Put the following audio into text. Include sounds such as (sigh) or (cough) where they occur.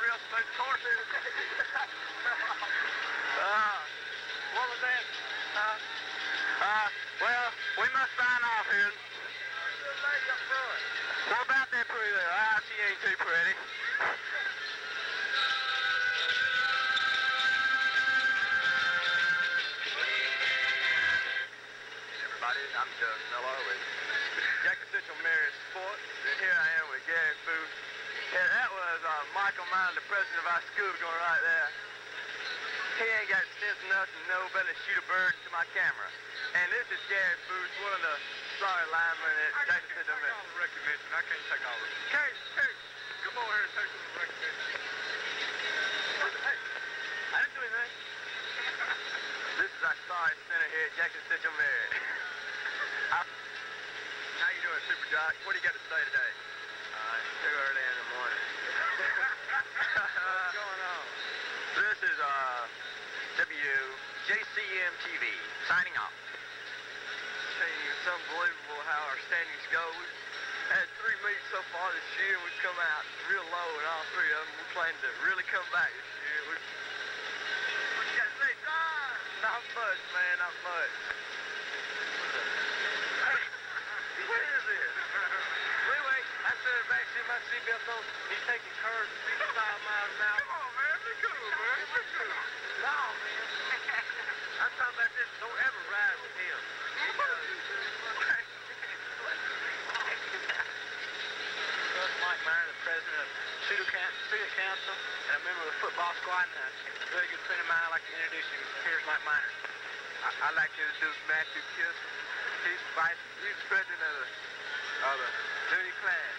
real smooth course. (laughs) Uh, what was that? Uh, uh, well, we must sign off here. What about that pretty there? Ah, she ain't too pretty. Everybody, I'm Doug Millar with Jackson Central Merry High Sports, and here I am with Gary Booth. Yeah, that was uh, Michael Mine, the president of our school, going right there. He ain't got sense enough to know better shoot a bird to my camera. And this is Gary Booth, one of the sorry linemen at Jackson Central Merry High. recognition. I can't take all of it. Carrie, come over here and take some recognition. Hey, I didn't do anything. this is our science center here at Jackson Central Merry High. (laughs) How, you doing, Super Jock? What do you got to say today? It's too early in the morning. What's going on? This is uh, WJCM TV signing off. It's unbelievable how our standings go. We've had three meets so far this year, we've come out real low in all three of them. We're planning to really come back this year. We've, what you got to say, Don? Not much, man, not much. Hey, what is this? Wait, wait, I said it back, see my seatbelt on. He's taking curves 55 miles an hour. Come on, man, be cool, man, be cool. No, man. I'm talking about this. Don't ever ride with him. Mike Meyer, the president of Student Council, and a member of the football squad, and a very good friend of mine. I'd like to introduce you. Here's Mike Miner. I'd like to introduce Matthew Kiss. He's vice, he's president of the, of the junior class.